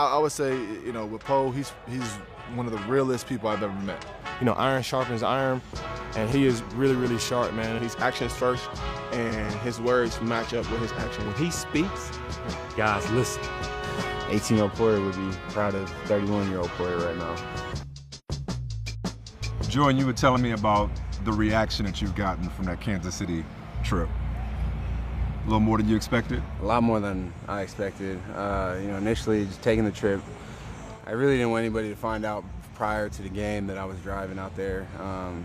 I, I would say, you know, with Poe, he's he's one of the realest people I've ever met. You know, iron sharpens iron, and he is really, really sharp, man. He's actions first, and his words match up with his action. When he speaks, guys listen. 18-year-old Poyer would be proud of 31-year-old Poyer right now. Jordan, you were telling me about the reaction that you've gotten from that Kansas City trip. A little more than you expected? A lot more than I expected. Uh, you know, initially just taking the trip, I really didn't want anybody to find out prior to the game that I was driving out there. Um,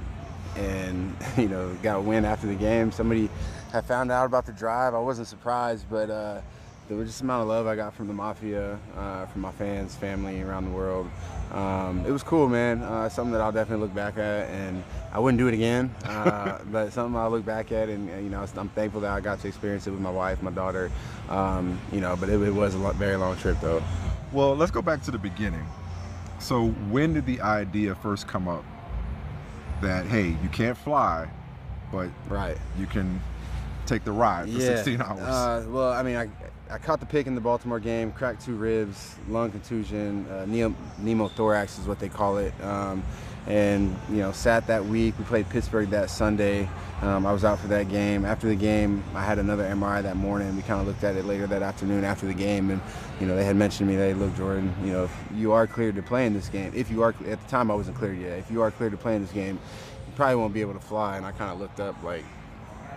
and, you know, got a win after the game. Somebody had found out about the drive. I wasn't surprised, but uh, there was just amount of love I got from the Mafia, uh, from my fans, family around the world. Um, it was cool, man. Uh, something that I'll definitely look back at, and I wouldn't do it again. Uh, but something I'll look back at, and you know, I'm thankful that I got to experience it with my wife, my daughter. Um, you know, but it, it was a lot, very long trip, though. Well, let's go back to the beginning. So, when did the idea first come up that hey, you can't fly, but right, you can take the ride for yeah. 16 hours? Uh, well, I mean, I, I caught the pick in the Baltimore game, cracked two ribs, lung contusion, uh, pneumothorax is what they call it. Um, and, you know, sat that week. We played Pittsburgh that Sunday. Um, I was out for that game. After the game, I had another MRI that morning. We kind of looked at it later that afternoon after the game. And, you know, they had mentioned to me, they look, Jordan, you know, if you are cleared to play in this game. If you are, at the time I wasn't cleared yet. If you are cleared to play in this game, you probably won't be able to fly. And I kind of looked up like,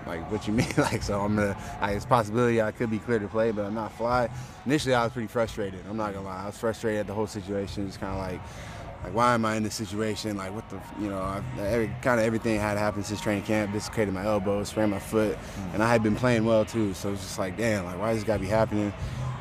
like what you mean? Like so i'm gonna like, it's possibility i could be clear to play but i'm not fly. Initially i was pretty frustrated i'm not gonna lie. I was frustrated at the whole situation. It's kind of like like why am i in this situation? Like what the you know I, every, kind of everything had happened since training camp. Dislocated my elbow sprained my foot mm. and i had been playing well too. So it's just like damn like why does this gotta be happening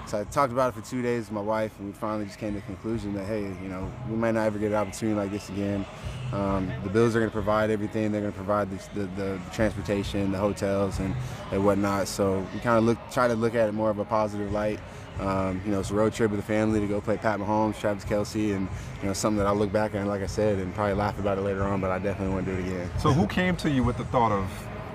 so I talked about it for two days with my wife, and we finally just came to the conclusion that hey, you know, we might not ever get an opportunity like this again. Um, the Bills are going to provide everything. They're going to provide the, the, the, transportation, the hotels, and, and whatnot. So we kind of look, try to look at it more of a positive light. Um, you know, it's a road trip with the family to go play Pat Mahomes, Travis Kelce, and you know something that I'll look back at, like I said, and probably laugh about it later on. But I definitely want to do it again. So who came to you with the thought of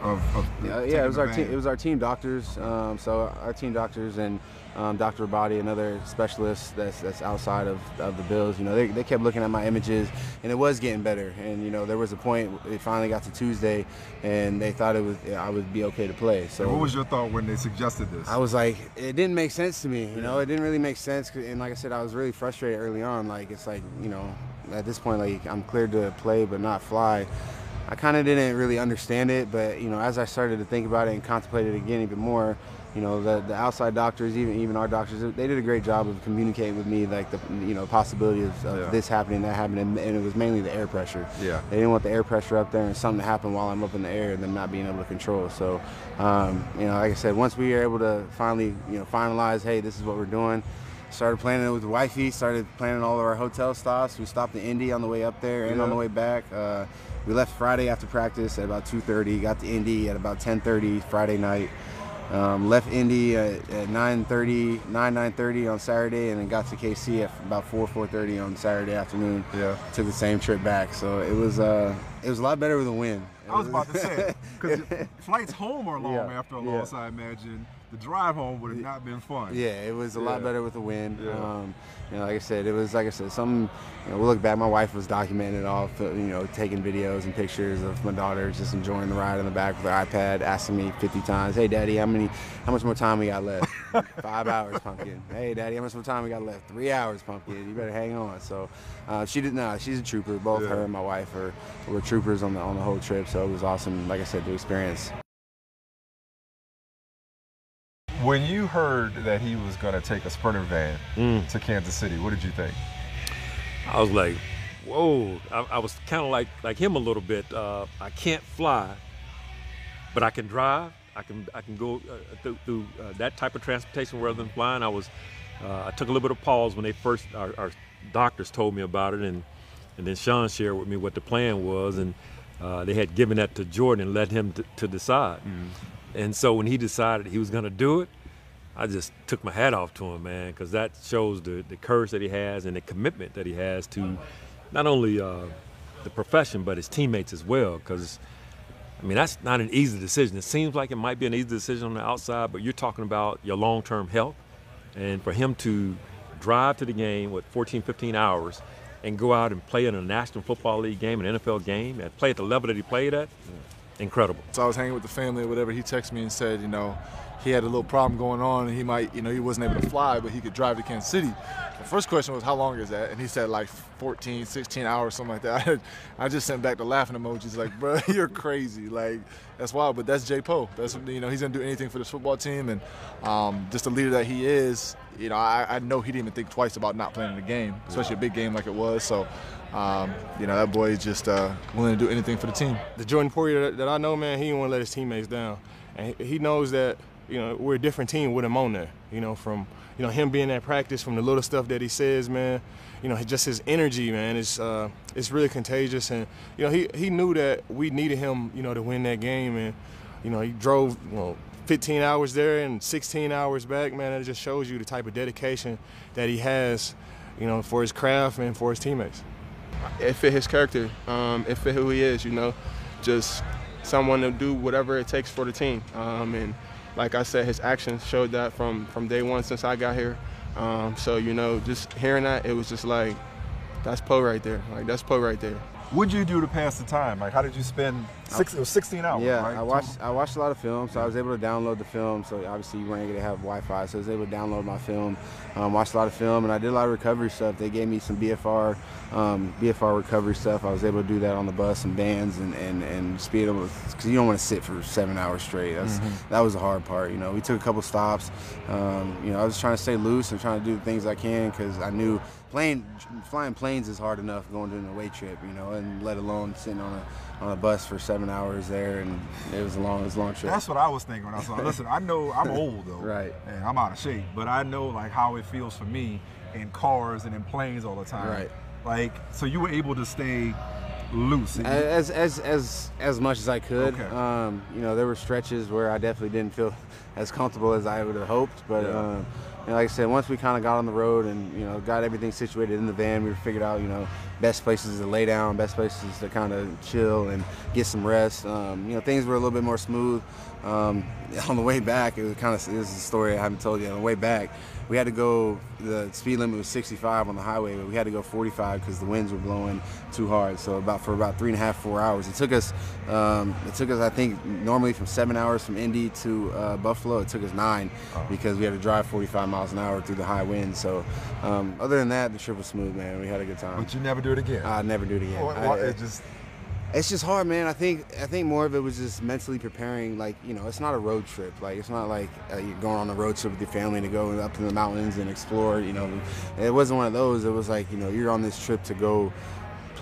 of, of yeah, yeah, it was our team. It was our team doctors. Um, so our team doctors and um, Dr. Abadi, another specialist that's that's outside of, of the Bills. You know, they, they kept looking at my images, and it was getting better. And you know, there was a point it finally got to Tuesday, and they thought it was I would be okay to play. So and what was your thought when they suggested this? I was like, it didn't make sense to me. You know, it didn't really make sense. And like I said, I was really frustrated early on. Like it's like you know, at this point, like I'm cleared to play but not fly. I kind of didn't really understand it, but you know, as I started to think about it and contemplate it again even more, you know, the, the outside doctors, even even our doctors, they did a great job of communicating with me, like the you know possibility of, of yeah. this happening, that happening, and it was mainly the air pressure. Yeah. They didn't want the air pressure up there and something to happen while I'm up in the air and them not being able to control. So, um, you know, like I said, once we were able to finally, you know, finalize, hey, this is what we're doing. Started planning it with wifey. Started planning all of our hotel stops. We stopped in Indy on the way up there and yeah. on the way back. Uh, we left Friday after practice at about 2:30. Got to Indy at about 10:30 Friday night. Um, left Indy at, at 9:30, 9 9:30 on Saturday, and then got to KC at about 4 4:30 on Saturday afternoon. Yeah. Took the same trip back, so it was uh, it was a lot better with a win. I was about to say because flights home are long yeah. after a loss. Yeah. I imagine the drive home would have not been fun. Yeah, it was a yeah. lot better with the win. Yeah. Um, you know, like I said, it was like I said, some. You know, we look back. My wife was documenting it all. You know, taking videos and pictures of my daughter just enjoying the ride in the back with her iPad, asking me 50 times, "Hey, Daddy, how many, how much more time we got left? Five hours, pumpkin. Hey, Daddy, how much more time we got left? Three hours, pumpkin. You better hang on." So, uh, she did not. she's a trooper. Both yeah. her and my wife are were troopers on the on the whole trip. So it was awesome. Like I said, to experience. When you heard that he was going to take a Sprinter van mm. to Kansas City, what did you think? I was like, whoa. I, I was kind of like like him a little bit. Uh, I can't fly, but I can drive. I can I can go uh, through, through uh, that type of transportation rather than flying. I was uh, I took a little bit of pause when they first our, our, doctors told me about it, and and then Sean shared with me what the plan was, and uh, they had given that to Jordan and let him t- to decide. Mm-hmm. And so when he decided he was going to do it, I just took my hat off to him, man, because that shows the, the courage that he has and the commitment that he has to not only uh, the profession but his teammates as well. Because I mean that's not an easy decision. It seems like it might be an easy decision on the outside, but you're talking about your long-term health, and for him to drive to the game with 14, 15 hours and go out and play in a National Football League game, an NFL game, and play at the level that he played at, incredible. So I was hanging with the family or whatever. He texted me and said, you know, he had a little problem going on and he might, you know, he wasn't able to fly, but he could drive to Kansas City. The first question was, how long is that? And he said like 14, 16 hours, something like that. I just sent back the laughing emojis like, bro, you're crazy. Like, that's wild, but that's Jay Poe. That's, you know, he's going to do anything for this football team. And um, just the leader that he is, you know, I, I, know he didn't even think twice about not playing in the game, especially a big game like it was. So, um, you know, that boy is just uh, willing to do anything for the team. The Jordan that, that I know, man, he didn't want to let his teammates down. And he knows that – you know, we're a different team with him on there. You know, from you know him being at practice, from the little stuff that he says, man. You know, just his energy, man, is uh, it's really contagious. And you know, he he knew that we needed him, you know, to win that game. And you know, he drove, you know, 15 hours there and 16 hours back, man. It just shows you the type of dedication that he has, you know, for his craft and for his teammates. It fit his character. Um, it fit who he is. You know, just someone to do whatever it takes for the team. Um, and like I said, his actions showed that from from day one since I got here. Um, so you know, just hearing that, it was just like, that's Poe right there. Like that's Poe right there. What'd you do to pass the time? Like, how did you spend six? It was 16 hours. Yeah, right? I watched. I watched a lot of film, so I was able to download the film. So obviously, you weren't able to have Wi-Fi, so I was able to download my film. Um, watched a lot of film, and I did a lot of recovery stuff. They gave me some BFR, um, BFR recovery stuff. I was able to do that on the bus and bands and and and speed them because you don't want to sit for seven hours straight. That's mm-hmm. that was the hard part. You know, we took a couple stops. Um, you know, I was trying to stay loose and trying to do the things I can because I knew plane flying planes is hard enough going to an away trip, you know, and let alone sitting on a on a bus for seven hours there, and it was a long, it was a long trip. That's what I was thinking when I saw. Listen, I know I'm old though, right? And I'm out of shape, but I know like how it feels for me in cars and in planes all the time, right? Like, so you were able to stay loose as as as as much as I could. Okay. Um, you know, there were stretches where I definitely didn't feel as comfortable as I would have hoped, but. Yeah. Um, and like I said, once we kind of got on the road and you know got everything situated in the van, we figured out you know best places to lay down, best places to kind of chill and get some rest. Um, you know things were a little bit more smooth. Um, on the way back, it was kind of this is a story I haven't told you. On the way back, we had to go. The speed limit was 65 on the highway, but we had to go 45 because the winds were blowing too hard. So about for about three and a half, four hours. It took us. Um, it took us, I think, normally from seven hours from Indy to uh, Buffalo. It took us nine oh. because we had to drive 45 miles an hour through the high winds. So um, other than that, the trip was smooth, man. We had a good time. But you never do it again. I never do it again. I, it just it's just hard, man. I think I think more of it was just mentally preparing. Like you know, it's not a road trip. Like it's not like uh, you're going on a road trip with your family to go up in the mountains and explore. You know, it wasn't one of those. It was like you know, you're on this trip to go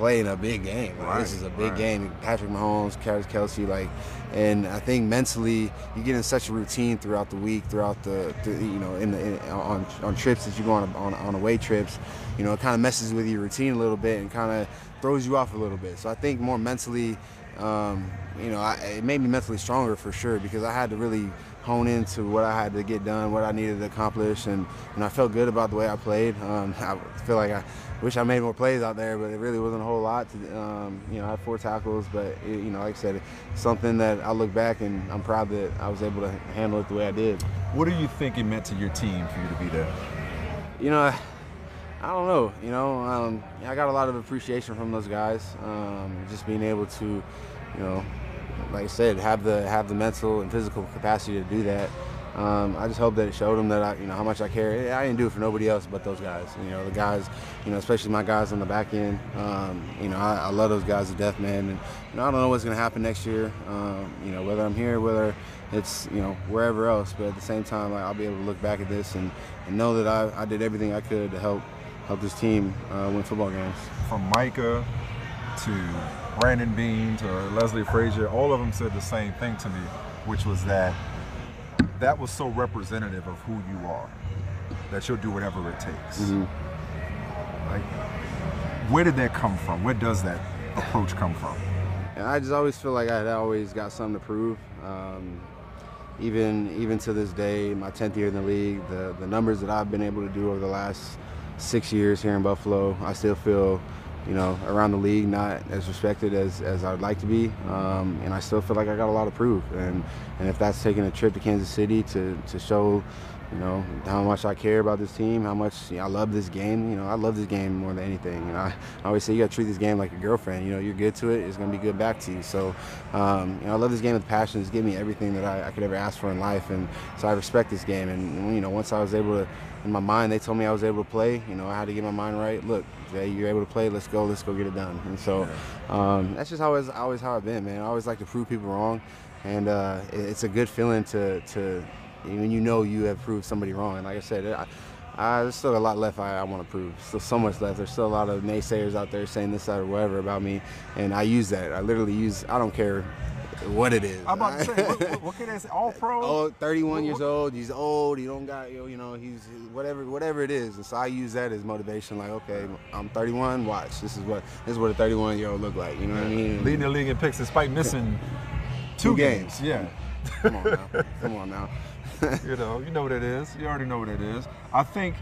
play in a big game. Like, right, this is a big right. game. Patrick Mahomes, Travis Kelce, like, and I think mentally you get in such a routine throughout the week, throughout the, the you know, in, the, in on on trips that you go on on, on away trips. You know, it kind of messes with your routine a little bit and kind of throws you off a little bit. So I think more mentally, um, you know, I, it made me mentally stronger for sure because I had to really hone into what I had to get done, what I needed to accomplish, and, and I felt good about the way I played. Um, I feel like I wish I made more plays out there, but it really wasn't a whole lot. To, um, you know, I had four tackles, but it, you know, like I said, something that I look back and I'm proud that I was able to handle it the way I did. What do you think it meant to your team for you to be there? You know, I don't know. You know, um, I got a lot of appreciation from those guys. Um, just being able to, you know, like I said, have the have the mental and physical capacity to do that. Um, I just hope that it showed them that I, you know, how much I care. I didn't do it for nobody else but those guys. You know, the guys, you know, especially my guys on the back end. Um, you know, I, I, love those guys to death, man. And you know, I don't know what's going to happen next year. Um, you know, whether I'm here, whether it's you know wherever else. But at the same time, like, I'll be able to look back at this and, and know that I, I did everything I could to help help this team uh, win football games. From Micah to Brandon Beane to Leslie Frazier, all of them said the same thing to me, which was that that was so representative of who you are that you'll do whatever it takes. Mm-hmm. Like, where did that come from? Where does that approach come from? And I just always feel like I always got something to prove. Um, even even to this day, my 10th year in the league, the the numbers that I've been able to do over the last six years here in Buffalo. I still feel, you know, around the league not as respected as, as I would like to be, um, and I still feel like I got a lot of proof. And and if that's taking a trip to Kansas City to to show you know how much I care about this team, how much you know, I love this game. You know, I love this game more than anything. You know, I, I always say you got to treat this game like a girlfriend. You know, you're good to it, it's gonna be good back to you. So, um, you know, I love this game with passion. It's given me everything that I, I, could ever ask for in life, and so I respect this game. And you know, once I was able to, in my mind, they told me I was able to play. You know, I had to get my mind right. Look, Jay, you're able to play. Let's go. Let's go get it done. And so, um, that's just always always how I've been, man. I always like to prove people wrong, and uh, it's a good feeling to to when you know you have proved somebody wrong. And like I said, I, I, there's still a lot left I, I want to prove. Still so much left. There's still a lot of naysayers out there saying this, that, or whatever about me, and I use that. I literally use. I don't care what it is. I'm about to say, what, what, can they say? All pro? Oh, 31 years old. He's old. He don't got you know. He's whatever, whatever it is. And so I use that as motivation. Like, okay, I'm 31. Watch. This is what this is what a 31 year old look like. You know what I mean? Leading the league in picks despite missing two, two games. games. Yeah. Come on now. Come on now. you know, you know what it is. You already know what it is. I think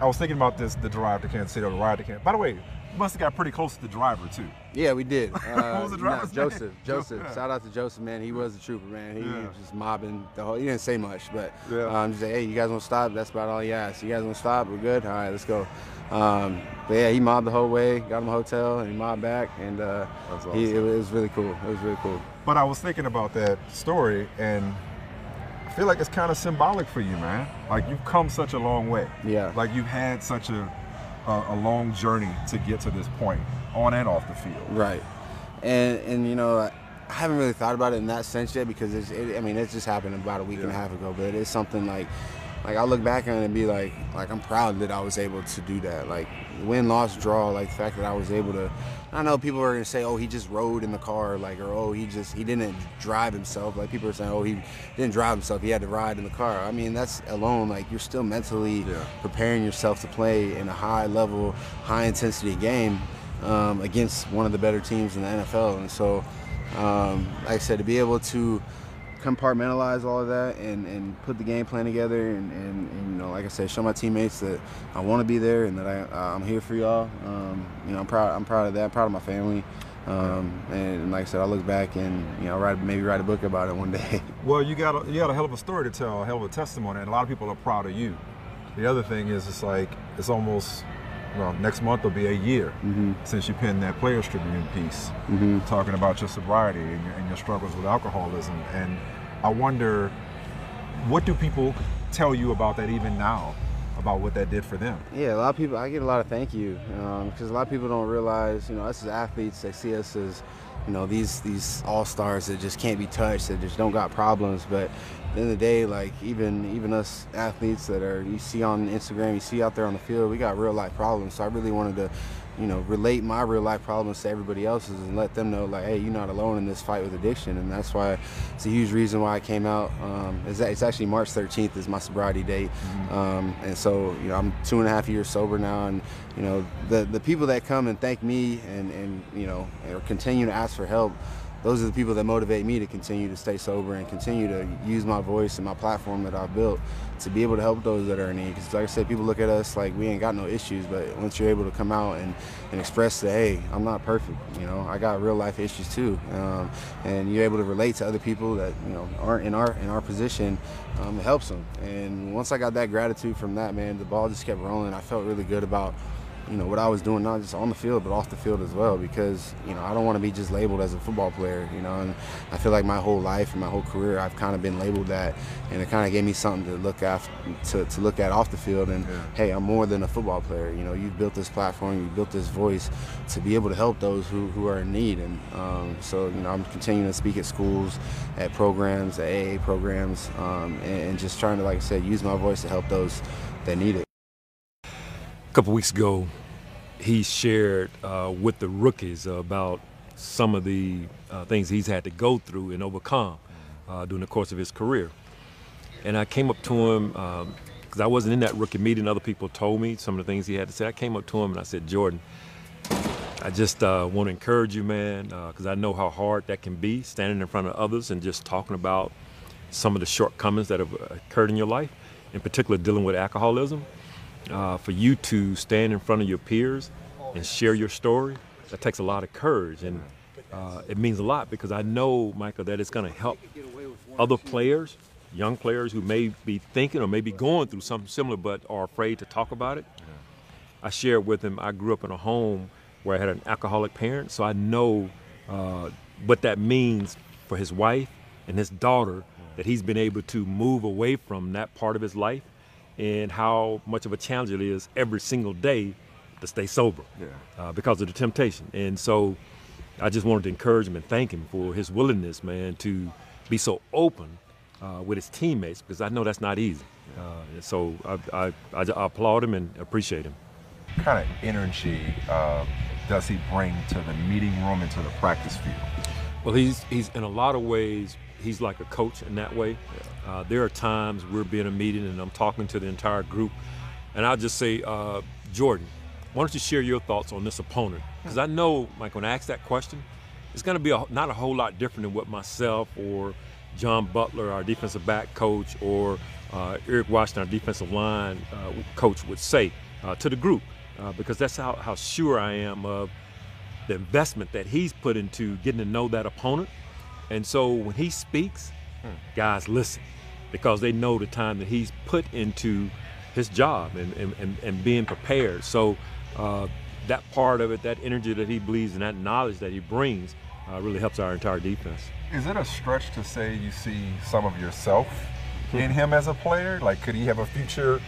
I was thinking about this, the drive to Kansas City or the ride to Kansas. By the way, you must have got pretty close to the driver too. Yeah, we did. Uh, was the driver's no, Joseph. Joseph. Yeah. Shout out to Joseph, man. He was a trooper, man. He, Yeah. was just mobbing the whole. He didn't say much, but Yeah. um, just say, hey, you guys want to stop? That's about all he asked. You guys want to stop? We're good. All right, let's go. Um, but yeah, he mobbed the whole way. Got him a hotel, and he mobbed back, and uh, That's he, it was really cool. It was really cool. But I was thinking about that story, and feel like it's kind of symbolic for you, man. Like you've come such a long way. Yeah. Like you've had such a a, a long journey to get to this point, on and off the field. Right. And and you know, I haven't really thought about it in that sense yet because it's, it, I mean, it just happened about a week and a half ago. But it is something like, like I look back on it and be like, like I'm proud that I was able to do that. Like win, loss, draw. Like the fact that I was able to. I know people are gonna say, oh, he just rode in the car, like, or oh, he just he didn't drive himself. Like people are saying, oh, he didn't drive himself. He had to ride in the car. I mean, that's alone. Like you're still mentally Yeah. preparing yourself to play in a high level, high intensity game um, against one of the better teams in the NFL. And so, um, like I said, to be able to compartmentalize all of that and, and put the game plan together and, and, and, you know, like I said, show my teammates that I want to be there and that I, uh, I'm here for y'all. Um, you know, I'm proud. I'm proud of that. I'm proud of my family. Um, and like I said, I look back and you know, write maybe write a book about it one day. Well, you got a, you got a hell of a story to tell, a hell of a testimony, and a lot of people are proud of you. The other thing is, it's like it's almost well, next month will be a year mm-hmm. since you penned that Players Tribune piece mm-hmm. talking about your sobriety and your, and your struggles with alcoholism. And I wonder, what do people tell you about that even now, about what that did for them? Yeah, a lot of people. I get a lot of thank you um, because a lot of people don't realize, you know, us as athletes, they see us as, you know, these these all stars that just can't be touched, that just don't got problems. But at the end of the day, like even even us athletes that are you see on Instagram, you see out there on the field, we got real life problems. So I really wanted to, you know, relate my real life problems to everybody else's and let them know, like, hey, you're not alone in this fight with addiction. And that's why it's a huge reason why I came out. Um, it's, it's actually March 13th is my sobriety date, um, and so you know I'm two and a half years sober now, and you know the the people that come and thank me and and you know or continue to ask for help. Those are the people that motivate me to continue to stay sober and continue to use my voice and my platform that I've built to be able to help those that are in need. Because like I said, people look at us like we ain't got no issues, but once you're able to come out and, and express that, hey, I'm not perfect. You know, I got real life issues too, um, and you're able to relate to other people that you know aren't in our in our position. Um, it helps them. And once I got that gratitude from that, man, the ball just kept rolling. I felt really good about you know what I was doing not just on the field but off the field as well because you know I don't want to be just labeled as a football player you know and I feel like my whole life and my whole career I've kind of been labeled that and it kind of gave me something to look after to, to look at off the field and hey I'm more than a football player you know you've built this platform you built this voice to be able to help those who, who are in need and um, so you know I'm continuing to speak at schools at programs at AA programs um, and, and just trying to like I said use my voice to help those that need it couple weeks ago, he shared uh, with the rookies about some of the uh, things he's had to go through and overcome uh, during the course of his career. And I came up to him because I wasn't in that rookie meeting. Other people told me some of the things he had to say. I came up to him and I said, Jordan, I just uh, want to encourage you, man, because I know how hard that can be, standing in front of others and just talking about some of the shortcomings that have occurred in your life, in particular dealing with alcoholism. Uh, for you to stand in front of your peers and share your story, that takes a lot of courage, and uh, it means a lot because I know, Michael, that it's going to help other players young players who may be thinking or may be going through something similar but are afraid to talk about it. I shared with him I grew up in a home where I had an alcoholic parent, so I know uh, what that means for his wife and his daughter that he's been able to move away from that part of his life and how much of a challenge it is every single day to stay sober Yeah. uh, because of the temptation. And so I just wanted to encourage him and thank him for his willingness, man, to be so open uh, with his teammates because I know that's not easy. Uh, so I, I, I, I applaud him and appreciate him. What kind of energy uh, does he bring to the meeting room and to the practice field? Well, he's he's in a lot of ways he's like a coach in that way. Uh, there are times we're being a meeting and I'm talking to the entire group, and I'll just say, uh, Jordan, why don't you share your thoughts on this opponent? Because I know, Mike, when I ask that question, it's going to be a, not a whole lot different than what myself or John Butler, our defensive back coach, or uh, Eric Washington, our defensive line uh, coach, would say uh, to the group, uh, because that's how, how sure I am of the investment that he's put into getting to know that opponent. And so when he speaks, guys listen because they know the time that he's put into his job and, and, and, being prepared. So uh, that part of it, that energy that he believes and that knowledge that he brings uh, really helps our entire defense. Is it a stretch to say you see some of yourself in him as a player? Like, could he have a future?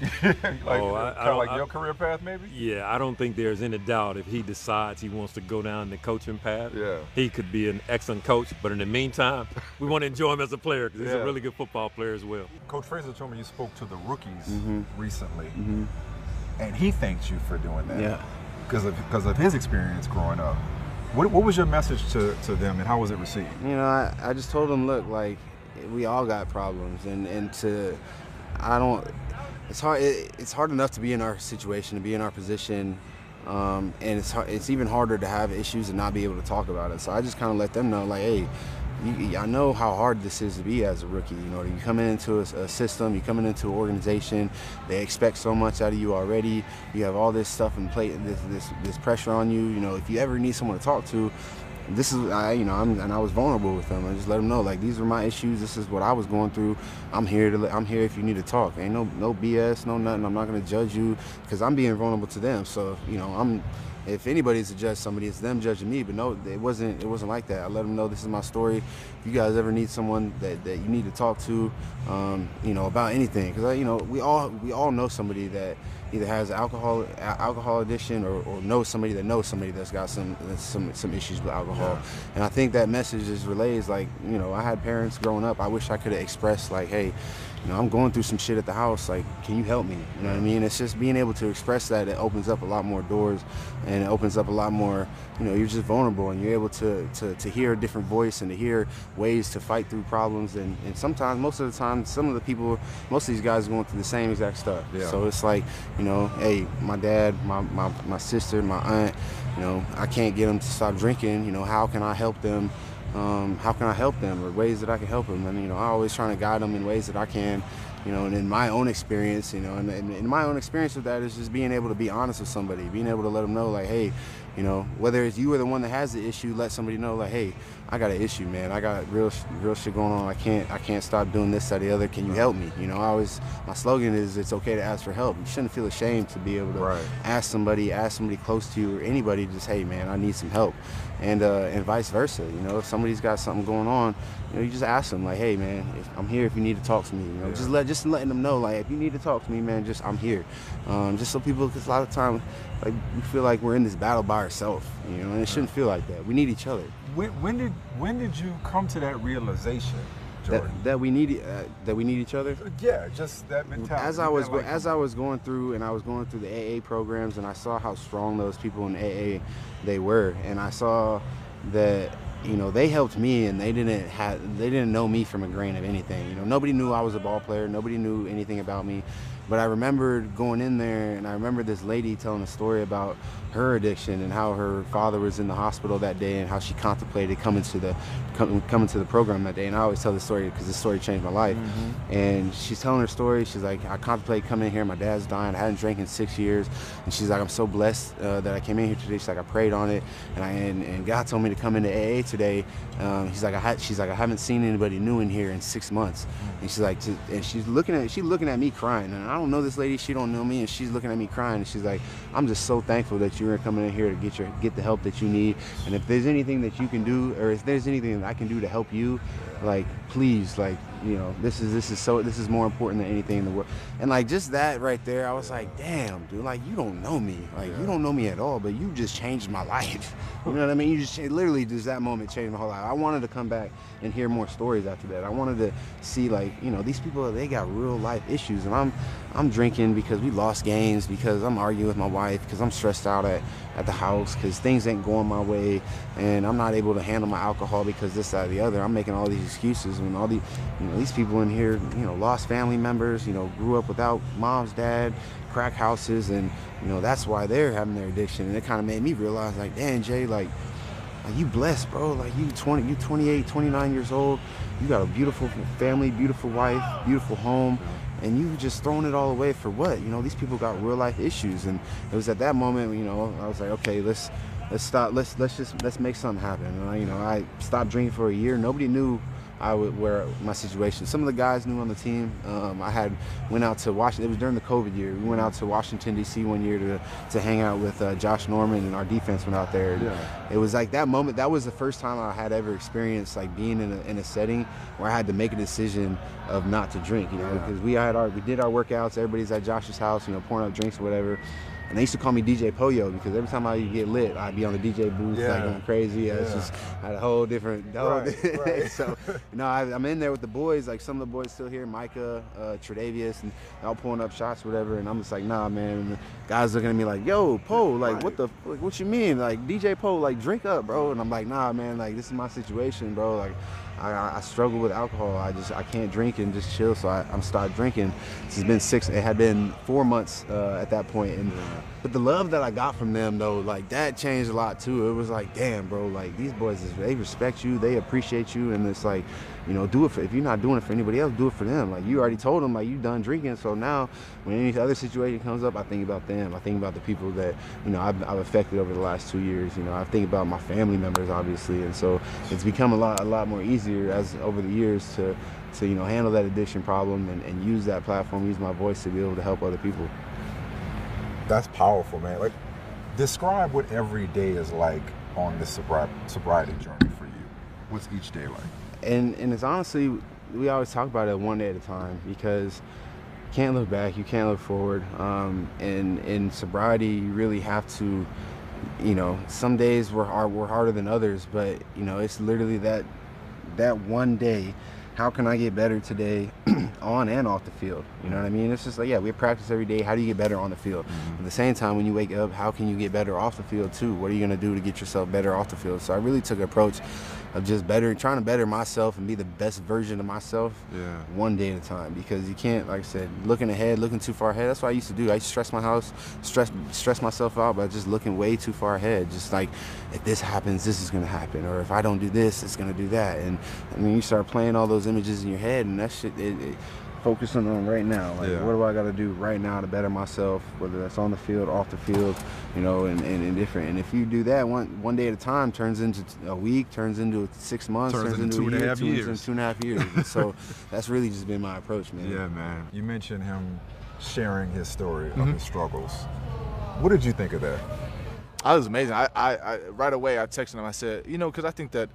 like, Oh, I- I kind of like I- your career path, maybe? Yeah, I don't think there's any doubt if he decides he wants to go down the coaching path, Yeah. he could be an excellent coach. But in the meantime, we want to enjoy him as a player because he's Yeah. a really good football player as well. Coach Frazier told me you spoke to the rookies Mm-hmm. recently, and he thanks you for doing that. Yeah. Because of because of his experience growing up. What, what was your message to, to them, and how was it received? You know, I, I just told them, look, like we all got problems, and and to I don't. It's hard. It, it's hard enough to be in our situation, to be in our position, um, and it's hard, it's even harder to have issues and not be able to talk about it. So I just kind of let them know, like, hey. You, I know how hard this is to be as a rookie. You know, you coming into a, a system, you coming into an organization. They expect so much out of you already. You have all this stuff in play, this this this pressure on you. You know, if you ever need someone to talk to, this is I you know I'm and I was vulnerable with them. I just let them know like these are my issues. This is what I was going through. I'm here to I'm here if you need to talk. Ain't no no BS, no nothing. I'm not gonna judge you because I'm being vulnerable to them. So you know I'm. If anybody's to judge somebody, it's them judging me. But no, it wasn't. It wasn't like that. I let them know this is my story. If you guys ever need someone that, that you need to talk to, um, you know about anything, because you know we all we all know somebody that either has alcohol alcohol addiction or, or knows somebody that knows somebody that's got some some some issues with alcohol. And I think that message is relays like you know I had parents growing up. I wish I could have expressed like, hey, you know I'm going through some shit at the house. Like, can you help me? You know what I mean? It's just being able to express that. It opens up a lot more doors, and it opens up a lot more. You know, you're just vulnerable, and you're able to to, to hear a different voice and to hear ways to fight through problems. And, and sometimes, most of the time, some of the people, most of these guys are going through the same exact stuff. Yeah. So it's like, you know, hey, my dad, my, my, my sister, my aunt, you know, I can't get them to stop drinking. You know, how can I help them? Um, how can I help them or ways that I can help them? And, you know, I always trying to guide them in ways that I can, you know, and in my own experience, you know, and, and in my own experience with that is just being able to be honest with somebody, being able to let them know, like, hey, you know, whether it's you or the one that has the issue, let somebody know, like, hey, I got an issue, man. I got real, real shit going on. I can't, I can't stop doing this, that, the other. Can you help me? You know, I always, my slogan is, it's okay to ask for help. You shouldn't feel ashamed to be able to Right. ask somebody, ask somebody close to you or anybody, just, hey, man, I need some help, and uh, and vice versa. You know, if somebody's got something going on, you know, you just ask them, like, hey, man, if, I'm here if you need to talk to me. You know, just let, just letting them know, like, if you need to talk to me, man, just I'm here. Um, just so people, because a lot of times, like, we feel like we're in this battle by ourselves. You know, and it shouldn't feel like that. We need each other. When, when did when did you come to that realization, That, Jordan? that we need uh, that we need each other. yeah, just that mentality. as I was that, like, as I was going through and I was going through the AA programs and I saw how strong those people in AA they were and I saw that you know they helped me and they didn't have they didn't know me from a grain of anything you know nobody knew I was a ball player nobody knew anything about me But I remembered going in there, and I remember this lady telling a story about her addiction and how her father was in the hospital that day, and how she contemplated coming to the com- coming to the program that day. And I always tell this story because this story changed my life. And she's telling her story. She's like, I contemplated coming here. My dad's dying. I hadn't drank in six years, and she's like, I'm so blessed uh, that I came in here today. She's like, I prayed on it, and I and, and God told me to come into AA today. Um, he's like, I had, she's like, I haven't seen anybody new in here in six months, and she's like, and she's looking at, she's looking at me crying, and I don't know this lady, she don't know me, and she's looking at me crying, and she's like, I'm just so thankful that you're coming in here to get your get the help that you need, and if there's anything that you can do, or if there's anything that I can do to help you, like please, like you know, this is this is so this is more important than anything in the world, and like just that right there, I was like, damn, dude, like you don't know me, like you don't know me at all, but you just changed my life. You know what I mean? You just it literally just that moment changed my whole life. I wanted to come back and hear more stories after that. I wanted to see like you know these people they got real life issues, and I'm I'm drinking because we lost games, because I'm arguing with my wife, because I'm stressed out at at the house, because things ain't going my way, and I'm not able to handle my alcohol because this that or the other. I'm making all these excuses when all these you know these people in here you know lost family members, you know grew up without mom's dad, crack houses, and you know that's why they're having their addiction, and it kind of made me realize like, damn Jay, like like you blessed, bro. Like you 20, you 28, 29 years old. You got a beautiful family, beautiful wife, beautiful home, and you just throwing it all away for what? You know, these people got real life issues, and it was at that moment, you know, I was like, okay, let's let's stop, let's let's just let's make something happen. And I, you know, I stopped drinking for a year. Nobody knew I would where my situation. Some of the guys knew on the team. Um, I had went out to Washington. It was during the COVID year. We went out to Washington D.C. one year to to hang out with uh, Josh Norman and our defense went out there. Yeah. It was like that moment. That was the first time I had ever experienced like being in a, in a setting where I had to make a decision of not to drink. You know, because we had our we did our workouts. Everybody's at Josh's house. You know, pouring up drinks or whatever. And they used to call me DJ Poyo because every time I get lit, I'd be on the DJ booth, Yeah. like going crazy. Yeah. just I had a whole different. whole Right, right. so, you know, I, I'm in there with the boys. Like some of the boys still here, Micah, uh, Tre'Davious, and all pulling up shots, whatever. And I'm just like, nah, man. And the guys looking at me like, yo, Poe, like, what the, like, what you mean? Like, DJ Poe, like, drink up, bro. And I'm like, nah, man. Like, this is my situation, bro. Like, I, I- struggle with alcohol. I just, I can't drink and just chill. So I, I'm started drinking. It's been six. It had been four months uh, at that point, and. But the love that I got from them though, like that changed a lot too. It was like, damn, bro, like these boys, they respect you, they appreciate you, and it's like, you know, do it for if you're not doing it for anybody else, do it for them. Like you already told them, like you done drinking, so now when any other situation comes up, I think about them. I think about the people that you know I've, I've affected over the last two years. You know, I think about my family members, obviously, and so it's become a lot, a lot more easier as over the years to, to you know, handle that addiction problem and, and use that platform, use my voice to be able to help other people. That's powerful, man. Like, describe what every day is like on this sobri- sobriety journey for you. What's each day like? and and it's honestly we always talk about it one day at a time because you can't look back you can't look forward um, and in sobriety you really have to you know some days we're hard we're harder than others but you know it's literally that that one day how can i get better today on and off the field? You know what i mean? It's just like yeah we practice every day. How do you get better on the field? Mm-hmm. At the same time when you wake up how can you get better off the field too? What are you going to do to get yourself better off the field? So i really took an approach of just better trying to better myself and be the best version of myself Yeah. one day at a time. Because you can't like i said looking ahead looking too far ahead. That's what i used to do. I used to stress my house stress stress myself out by just looking way too far ahead. Just like if this happens this is going to happen. Or if i don't do this it's going to do that. And i mean you start playing all those images in your head and that shit it, it, focusing on right now like Yeah. what do i got to do right now to better myself whether that's on the field off the field you know and, and, and different and if you do that one one day at a time turns into a week turns into six months Turns turns, into into, two a and a year half turns years. into two and a half years so that's really just been my approach man Yeah, man. You mentioned him sharing his story Mm-hmm. of his struggles. What did you think of that? I was amazing. I, I, I right away I texted him. I said, you know, because I think that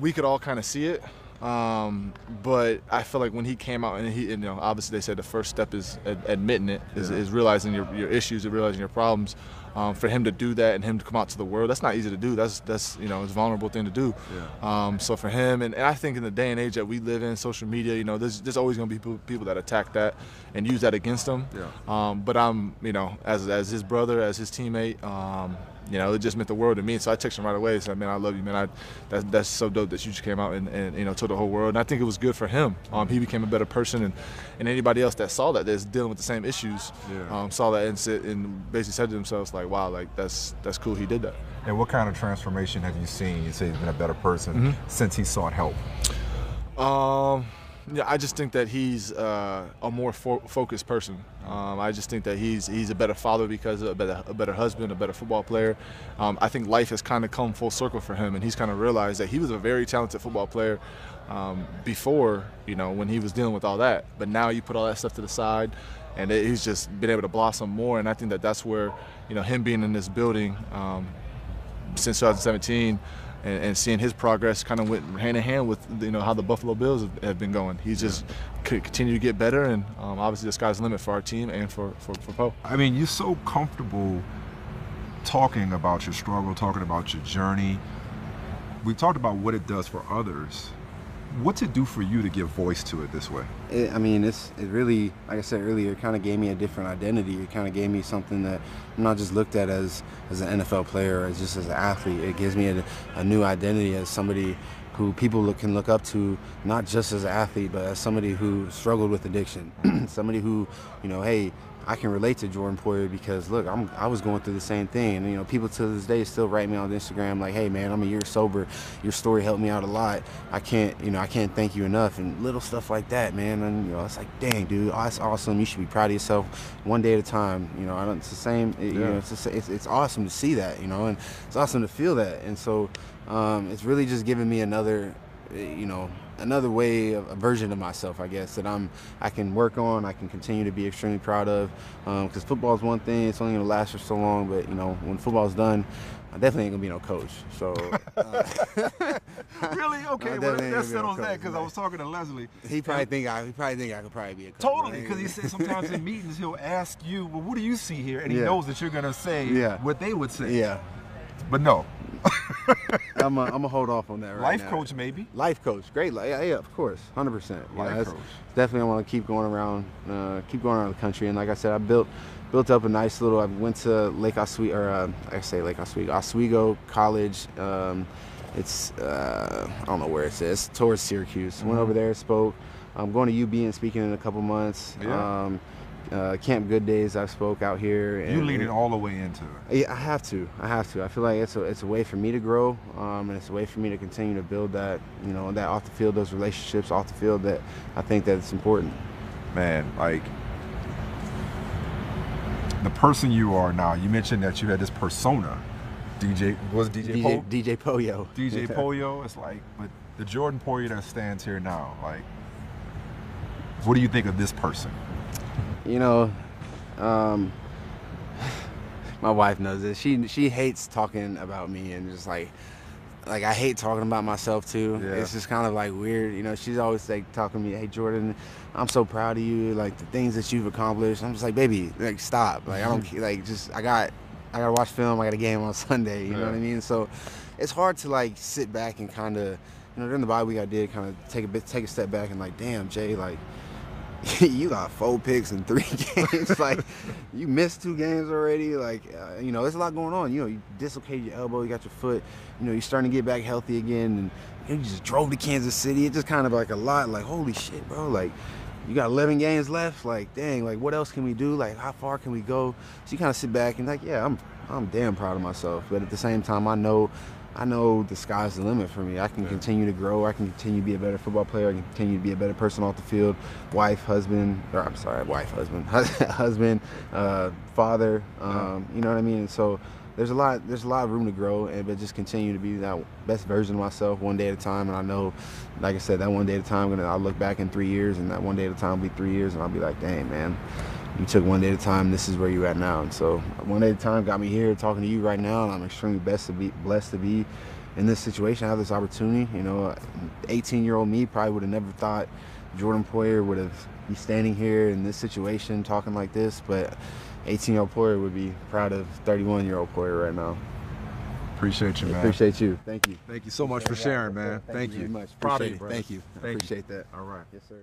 we could all kind of see it, um, but I feel like when he came out and he, you know, obviously they said the first step is ad- admitting it, is, Yeah. is realizing your, your issues, and realizing your problems. Um, for him to do that and him to come out to the world, that's not easy to do. That's that's you know, it's a vulnerable thing to do. Um, so for him, and, and I think in the day and age that we live in, social media, you know, there's, there's always going to be people, people that attack that and use that against him. Yeah. Um, but I'm, you know, as as his brother, as his teammate, um, you know, it just meant the world to me. So I texted him right away and said, man, I love you, man. I, that, that's so dope that you just came out and, and, you know, told the whole world. And I think it was good for him. Um, he became a better person. And, and anybody else that saw that, that's dealing with the same issues, Yeah. um, saw that and, said, and basically said to themselves, like, wow, like, that's, that's cool he did that. And what kind of transformation have you seen? You say he's been a better person Mm-hmm. since he sought help. Um, yeah, I just think that he's uh, a more fo- focused person. Um, I just think that he's he's a better father because of a better a better husband, a better football player. Um, I think life has kind of come full circle for him, and he's kind of realized that he was a very talented football player um, before, you know, when he was dealing with all that. But now you put all that stuff to the side, and it, he's just been able to blossom more. And I think that that's where, you know, him being in this building. Um, since 2017 and, and seeing his progress kind of went hand in hand with you know how the Buffalo Bills have, have been going. He's just could continue to get better, and um, obviously the sky's the limit for our team and for for, for Poe. I mean, you're so comfortable talking about your struggle, talking about your journey. We talked about what it does for others. What's it do for you to give voice to it this way? it, I mean, it's it really, like I said earlier, it kind of gave me a different identity. It kind of gave me something that I'm not just looked at as as an NFL player as just as an athlete. It gives me a, a new identity as somebody who people look, can look up to, not just as an athlete, but as somebody who struggled with addiction, somebody who, you know, hey. I can relate to Jordan Poyer because look, I'm I was going through the same thing, and you know, people to this day still write me on Instagram like, "Hey, man, I'm a year sober. Your story helped me out a lot. I can't, you know, I can't thank you enough." And little stuff like that, man. And you know, it's like, dang, dude, oh, that's awesome. You should be proud of yourself, one day at a time. You know, I don't. It's the same. it- You Yeah. know, it's, it's it's awesome to see that. You know, and it's awesome to feel that. And so, um, it's really just giving me another, uh, you know, another way of a version of myself, I guess, that I'm I can work on, I can continue to be extremely proud of. Um, because football is one thing; it's only gonna last for so long. But you know, when football's done, I definitely ain't gonna be no coach. So uh, really? Okay, No, well, that settles gonna that because I was talking to Leslie. he probably think I he probably think I could probably be a coach. Totally, because he said sometimes in meetings he'll ask you, "Well, what do you see here?" And he Yeah. knows that you're gonna say Yeah. what they would say. Yeah, But no, I'm gonna hold off on that right life now. coach maybe. Life coach, great. Yeah, yeah, of course, hundred percent. Life coach. Definitely, I want to keep going around, uh, keep going around the country. And like I said, I built built up a nice little. I went to Lake Oswego, or uh, I say Lake Oswego, Oswego College. Um, it's uh, I don't know where it says towards Syracuse. Went over there, spoke. I'm going to UB and speaking in a couple months. Yeah. Um, uh, Camp Good Days, I spoke out here. You and- lean it all the way into it. yeah, I have to. I have to. I feel like it's a it's a way for me to grow, um, and it's a way for me to continue to build that you know that off the field, those relationships off the field that I think that it's important. man, like the person you are now. You mentioned that you had this persona, DJ was DJ DJ Poe? DJ Poyo. DJ Polio. It's like, but the Jordan Poyer that stands here now, like, what do you think of this person? You know, um, my wife knows this. She she hates talking about me and just like like I hate talking about myself too. Yeah. It's just kind of like weird. You know, she's always like talking to me, "Hey Jordan, I'm so proud of you. Like the things that you've accomplished." I'm just like, "Baby, like stop. Like I don't like just I got I got to watch film. I got a game on Sunday. You know what I mean? So it's hard to like sit back and kind of you know during the bye week I did kind of take a bit take a step back and like, damn Jay, like you got four picks in three games. like you missed two games already. Like uh, you know, there's a lot going on. You know, you dislocated your elbow, you got your foot. You know, you're starting to get back healthy again, and you just drove to Kansas City. It's just kind of like a lot. Like holy shit, bro. Like you got 11 games left. Like dang. Like what else can we do? Like how far can we go? So you kind of sit back and like, yeah, I'm I'm damn proud of myself. But at the same time, I know. I know the sky's the limit for me. I can continue to grow. I can continue to be a better football player. I can continue to be a better person off the field, wife, husband, or I'm sorry, wife, husband, husband, uh, father. Um, you know what I mean? And so there's a lot. There's a lot of room to grow, and but just continue to be that best version of myself one day at a time. And I know, like I said, that one day at a time, I'm gonna I'll look back in three years, and that one day at a time will be three years, and I'll be like, dang man, you took one day at a time. This is where you're at now. And so one day at a time got me here talking to you right now, and I'm extremely best to be blessed to be in this situation. I have this opportunity. You know, 18 year old me probably would have never thought Jordan Poyer would have be standing here in this situation talking like this, but 18 year old Poyer would be proud of 31 year old Poyer right now. Appreciate you, man. Appreciate you. Thank you. Thank you so much for sharing, man. Thank, you you. very much. Appreciate it. Thank you. Thank you. appreciate that. All right. Yes, sir.